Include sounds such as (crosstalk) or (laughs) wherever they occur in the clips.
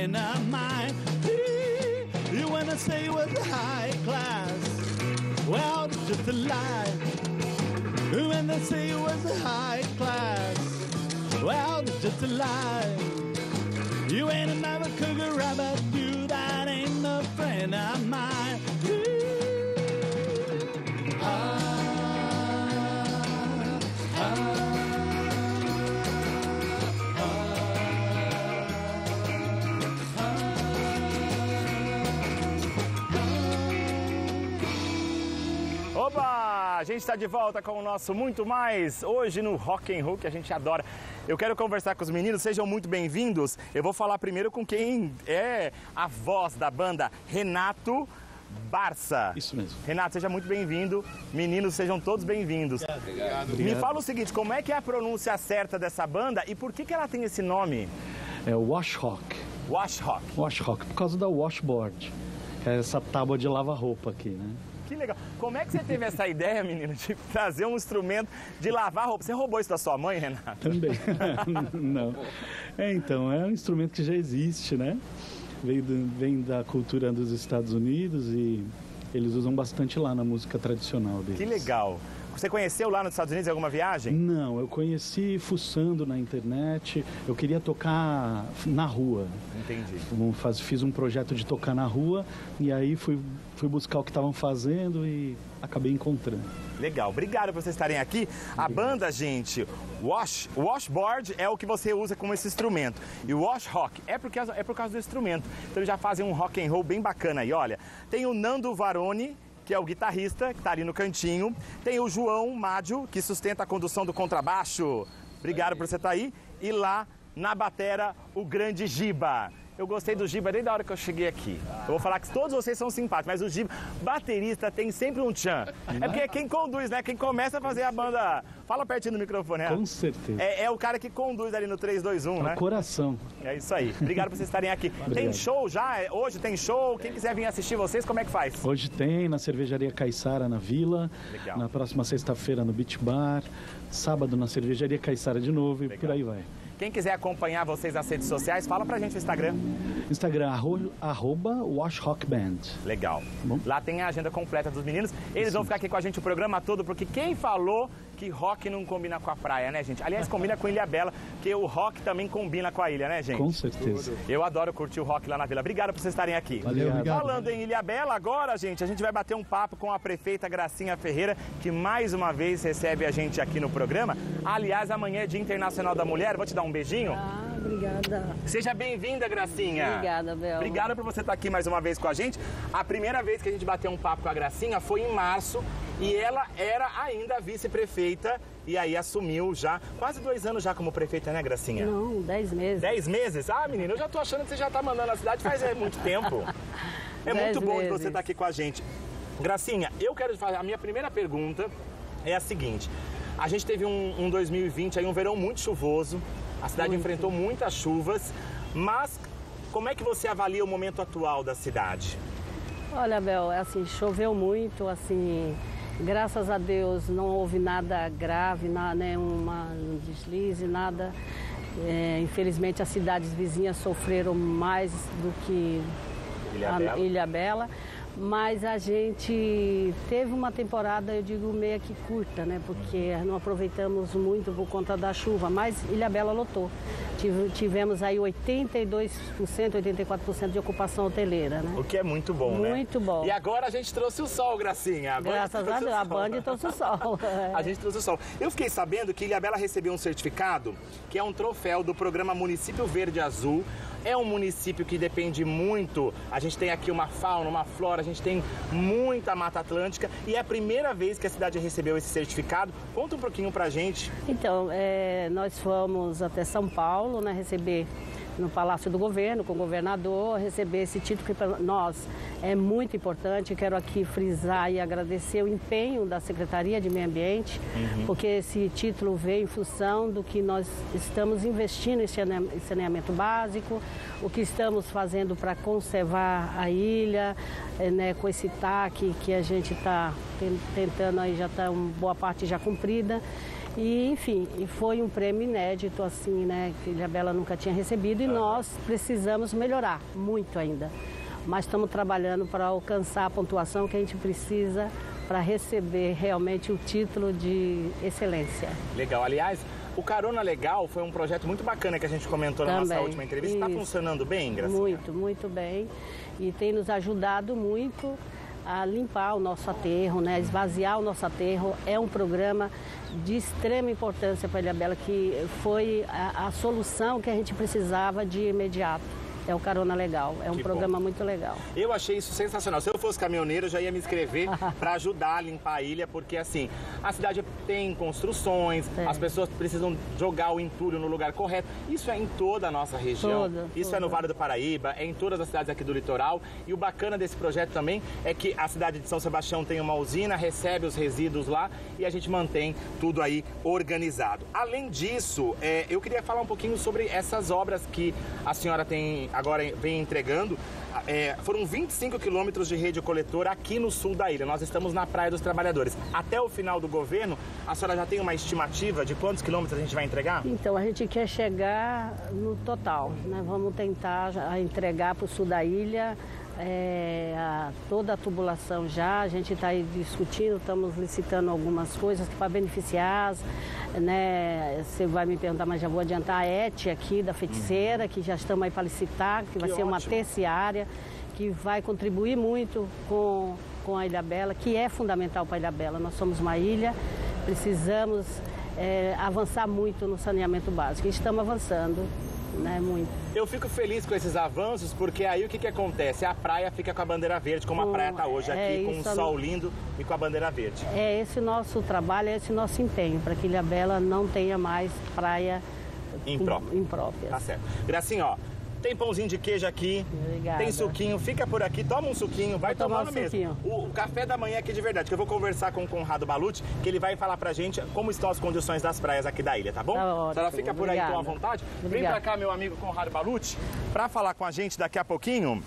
friend of mine. You wanna say you was high class? Well, it's just a lie. When they say you was high class, well, it's just a lie. You ain't another cougar rabbit, you that ain't no friend of mine. A gente está de volta com o nosso Muito Mais, hoje no Rock and Roll que a gente adora. Eu quero conversar com os meninos, sejam muito bem-vindos. Eu vou falar primeiro com quem é a voz da banda, Renato Barça. Isso mesmo. Renato, seja muito bem-vindo. Meninos, sejam todos bem-vindos. Obrigado. Me fala o seguinte, como é que é a pronúncia certa dessa banda e por que, que ela tem esse nome? É o Wash Rock. Wash Rock. Wash Rock, por causa da washboard. É essa tábua de lavar roupa aqui, né? Que legal. Como é que você teve essa ideia, menino, de trazer um instrumento de lavar roupa? Você roubou isso da sua mãe, Renato? Também. (laughs) Não. É, então, é um instrumento que já existe, né? Vem, do- vem da cultura dos Estados Unidos e eles usam bastante lá na música tradicional deles. Que legal. Você conheceu lá nos Estados Unidos em alguma viagem? Não, eu conheci fuçando na internet. Eu queria tocar na rua. Entendi. Fiz um projeto de tocar na rua e aí fui, fui buscar o que estavam fazendo e acabei encontrando. Legal. Obrigado por vocês estarem aqui. A banda, gente, wash, washboard é o que você usa como esse instrumento. E o wash rock é por, causa, é por causa do instrumento. Então eles já fazem um rock and roll bem bacana aí. Olha, tem o Nando Varone, que é o guitarrista, que está ali no cantinho. Tem o João Mádio, que sustenta a condução do contrabaixo. Obrigado por você estar aí. E lá na batera, o grande Giba. Eu gostei do Giba desde a hora que eu cheguei aqui. Eu vou falar que todos vocês são simpáticos, mas o Giba, baterista, tem sempre um tchan. É porque é quem conduz, né? Quem começa a fazer a banda. Fala pertinho do microfone, né? Com certeza. É, é o cara que conduz ali no 321, É né? coração. É isso aí. Obrigado por vocês estarem aqui. (laughs) Tem Obrigado. show já? É, Hoje tem show? Quem quiser vir assistir vocês, como é que faz? Hoje tem na cervejaria Caiçara na Vila, Legal. na próxima sexta-feira no Beach Bar, sábado na cervejaria Caiçara de novo e Legal. por aí vai. Quem quiser acompanhar vocês nas redes sociais, fala pra gente no Instagram. Instagram arro, arroba Wash Rock Band. Legal. Lá tem a agenda completa dos meninos. Eles vão ficar aqui com a gente o programa todo, porque quem falou que rock não combina com a praia, né, gente? Aliás, combina com Ilha Bela, porque o rock também combina com a ilha, né, gente? Com certeza. Eu adoro curtir o rock lá na vila. Obrigado por vocês estarem aqui. Valeu, obrigado. Falando em Ilha Bela, agora, gente, a gente vai bater um papo com a prefeita Gracinha Ferreira, que mais uma vez recebe a gente aqui no programa. Aliás, amanhã é Dia Internacional da Mulher. Vou te dar um beijinho. Ah, obrigada. Seja bem-vinda, Gracinha. Obrigada, Bel. Obrigado por você estar aqui mais uma vez com a gente. A primeira vez que a gente bateu um papo com a Gracinha foi em março e ela era ainda vice-prefeita e aí assumiu já quase dois anos já como prefeita, né, Gracinha? Não, dez meses. Dez meses? Ah, menina, eu já tô achando que você já tá mandando a cidade faz é, muito tempo. (laughs) É Dez muito bom meses. você estar aqui com a gente. Gracinha, eu quero te fazer. A minha primeira pergunta é a seguinte: a gente teve um, um 2020 aí, um verão muito chuvoso, a cidade enfrentou muitas chuvas, mas como é que você avalia o momento atual da cidade? Olha, Bel, é assim, choveu muito, assim, graças a Deus não houve nada grave, na- nenhuma deslize, nada. É, infelizmente as cidades vizinhas sofreram mais do que Ilhabela. a Ilha Bela. Mas a gente teve uma temporada, eu digo, meio que curta, né? Porque não aproveitamos muito por conta da chuva, mas Ilha Bela lotou. Tive- Tivemos aí 82%, 84% de ocupação hoteleira, né? O que é muito bom, né? Muito bom. E agora a gente trouxe o sol, Gracinha. A Graças a Deus, a. Band trouxe o sol. (laughs) A gente trouxe o sol. Eu fiquei sabendo que Ilhabela recebeu um certificado, que é um troféu do programa Município Verde Azul. É um município que depende muito. A gente tem aqui uma fauna, uma flora, a gente tem muita mata atlântica e é a primeira vez que a cidade recebeu esse certificado. Conta um pouquinho pra gente. Então, é, nós fomos até São Paulo, né, receber no Palácio do Governo, com o governador, receber esse título que para nós é muito importante. Quero aqui frisar e agradecer o empenho da Secretaria de Meio Ambiente, porque esse título veio em função do que nós estamos investindo em saneamento básico, o que estamos fazendo para conservar a ilha, eh, né, com esse TAC que a gente está tentando aí, já está uma boa parte já cumprida. E, enfim, e foi um prêmio inédito, assim, né, que a Bela nunca tinha recebido e nós precisamos melhorar muito ainda. Mas estamos trabalhando para alcançar a pontuação que a gente precisa para receber realmente o título de excelência. Legal. Aliás, o Carona Legal foi um projeto muito bacana que a gente comentou na nossa Também. última entrevista. Está funcionando bem, Gracinha? Muito, muito bem. E tem nos ajudado muito a limpar o nosso aterro, né? esvaziar o nosso aterro. É um programa de extrema importância para Ilha Bela, que foi a, a solução que a gente precisava de imediato. É o Carona Legal, é um Que programa bom. muito legal. Eu achei isso sensacional. Se eu fosse caminhoneiro, eu já ia me inscrever (laughs) para ajudar a limpar a ilha, porque assim, a cidade tem construções, Tem. as pessoas precisam jogar o entulho no lugar correto. Isso é em toda a nossa região. Toda, isso é no toda. Vale do Paraíba, é em todas as cidades aqui do litoral. E o bacana desse projeto também é que a cidade de São Sebastião tem uma usina, recebe os resíduos lá e a gente mantém tudo aí organizado. Além disso, é, eu queria falar um pouquinho sobre essas obras que a senhora tem agora vem entregando. É, foram 25 quilômetros de rede coletora aqui no sul da ilha. Nós estamos na Praia dos Trabalhadores. Até o final do governo, a senhora já tem uma estimativa de quantos quilômetros a gente vai entregar? Então, a gente quer chegar no total, né? Vamos tentar entregar para o sul da ilha é, a- toda a tubulação já. A gente está aí discutindo, estamos licitando algumas coisas para beneficiar. as- Né? Você vai me perguntar, mas já vou adiantar a ET aqui da feiticeira, que já estamos aí para licitar, que vai Que ser uma terciária, que vai contribuir muito com, com a Ilha Bela, que é fundamental para a Ilha Bela. Nós somos uma ilha, precisamos é, avançar muito no saneamento básico. Estamos avançando, né, muito. Eu fico feliz com esses avanços, porque aí o que, que acontece? A praia fica com a bandeira verde, como a Com- praia está hoje é aqui, com um sol lindo e com a bandeira verde. É esse nosso trabalho, é esse nosso empenho, para que Ilha Bela não tenha mais praia Imprópria. imprópria. Tá certo. Gracinha, ó, tem pãozinho de queijo aqui, Obrigada. tem suquinho, fica por aqui, toma um suquinho, vai Vou tomar tomando um mesmo. suquinho. O, o café da manhã aqui de verdade, que eu vou conversar com o Conrado Balucci, que ele vai falar pra gente como estão as condições das praias aqui da ilha, tá bom? Tá A senhora ótimo, fica por aí então à obrigada. vontade. Vem Obrigada. pra cá, meu amigo Conrado Balucci, pra falar com a gente daqui a pouquinho.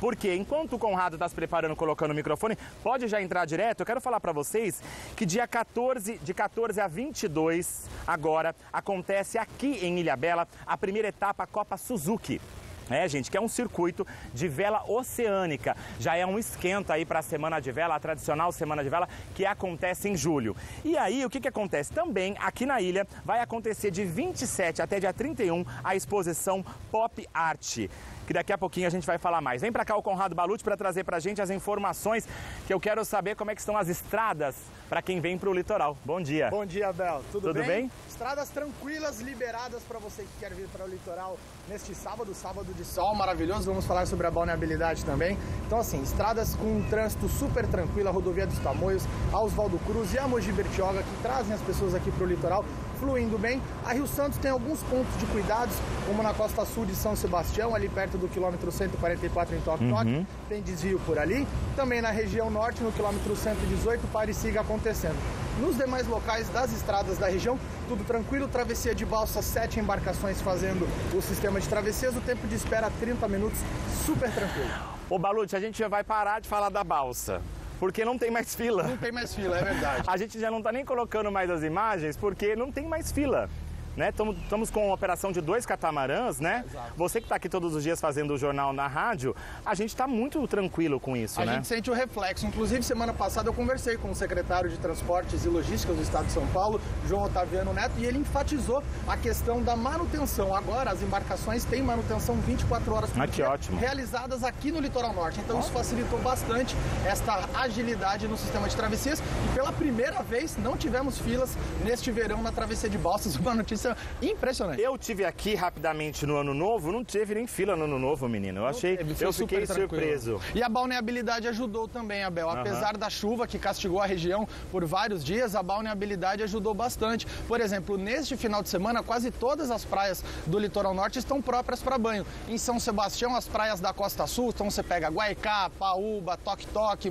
Porque enquanto o Conrado está se preparando, colocando o microfone, pode já entrar direto. Eu quero falar para vocês que dia 14, de 14 a 22, agora, acontece aqui em Ilhabela a primeira etapa Copa Suzuki. É, gente, que é um circuito de vela oceânica. Já é um esquenta aí para a Semana de Vela, a tradicional Semana de Vela, que acontece em julho. E aí, o que, que acontece? Também aqui na ilha vai acontecer de 27 até dia 31 a exposição Pop Art. Que daqui a pouquinho a gente vai falar mais. Vem para cá o Conrado Balucci para trazer para a gente as informações que eu quero saber como é que estão as estradas para quem vem para o litoral. Bom dia. Bom dia, Bel. Tudo, Tudo bem? Estradas tranquilas, liberadas para você que quer vir para o litoral neste sábado, sábado de sol maravilhoso. Vamos falar sobre a balneabilidade também. Então, assim, estradas com um trânsito super tranquilo, a rodovia dos Tamoios, a Oswaldo Cruz e a Mogi Bertioga, que trazem as pessoas aqui para o litoral fluindo bem. A Rio Santos tem alguns pontos de cuidados, como na costa sul de São Sebastião, ali perto do quilômetro 144 em Toque Toque, tem desvio por ali. Também na região norte, no quilômetro 118, pare e siga acontecendo. Nos demais locais das estradas da região, tudo tranquilo, travessia de balsa, sete embarcações fazendo o sistema de travessias, o tempo de espera 30 minutos, super tranquilo. Ô Balucci, a gente já vai parar de falar da balsa, porque não tem mais fila. Não tem mais fila, é verdade. A gente já não está nem colocando mais as imagens porque não tem mais fila. Né? Tamo- Estamos com uma operação de dois catamarãs, né? Você que está aqui todos os dias fazendo o jornal na rádio, a gente está muito tranquilo com isso, A né? gente sente o reflexo. Inclusive, semana passada eu conversei com o secretário de Transportes e Logística do Estado de São Paulo, João Otaviano Neto, e ele enfatizou a questão da manutenção. Agora, as embarcações têm manutenção 24 horas por Ah, dia, ótimo. realizadas aqui no Litoral Norte. Então, isso facilitou bastante esta agilidade no sistema de travessias. E pela primeira vez, não tivemos filas neste verão na travessia de balsas. (laughs) Uma notícia impressionante. Eu tive aqui rapidamente no ano novo, não teve nem fila no ano novo, menino. Eu achei, Teve, eu fiquei surpreso. E a balneabilidade ajudou também, Abel. Apesar da chuva que castigou a região por vários dias, a balneabilidade ajudou bastante. Por exemplo, neste final de semana, quase todas as praias do litoral norte estão próprias para banho. Em São Sebastião, as praias da Costa Sul, então você pega Guaicá, Paúba, Toque Toque,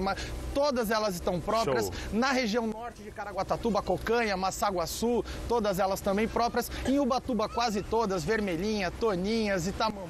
todas elas estão próprias. Show. Na região norte de Caraguatatuba, Cocanha, Massaguaçu, todas elas também próprias. Em Ubatuba, quase todas, Vermelhinha, Toninhas, Itamambu,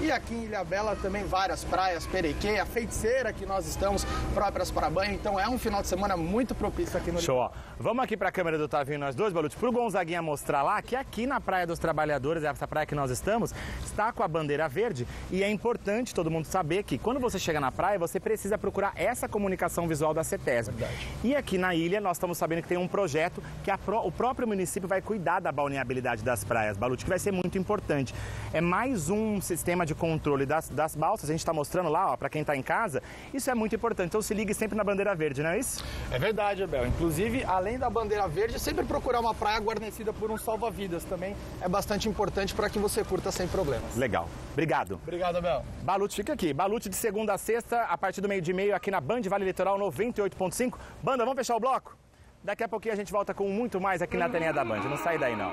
E aqui em Ilhabela também várias praias, Perequê, a Feiticeira que nós estamos próprias para banho. Então é um final de semana muito propício aqui no Show, ó. Vamos aqui para a câmera do Tavinho nós dois, Balute, pro Gonzaguinha mostrar lá que aqui na Praia dos Trabalhadores, essa praia que nós estamos, está com a bandeira verde e é importante todo mundo saber que quando você chega na praia, você precisa procurar essa comunicação visual da CETESB. E aqui na ilha, nós estamos sabendo que tem um projeto que pro, o próprio município vai cuidar da balneabilidade das praias, Balute, que vai ser muito importante. É mais um sistema de controle das, das balsas, a gente está mostrando lá, para quem está em casa, isso é muito importante. Então se ligue sempre na bandeira verde, não é isso? É verdade, Abel. Inclusive, além da bandeira verde, sempre procurar uma praia guarnecida por um salva-vidas também é bastante importante para que você curta sem problemas. Legal. Obrigado. Obrigado, Abel. Balute fica aqui. Balute de segunda a sexta, a partir do meio de meio, aqui na Band Vale Litoral 98.5. Banda, vamos fechar o bloco? Daqui a pouquinho a gente volta com muito mais aqui na telinha da Band. Não sai daí, não.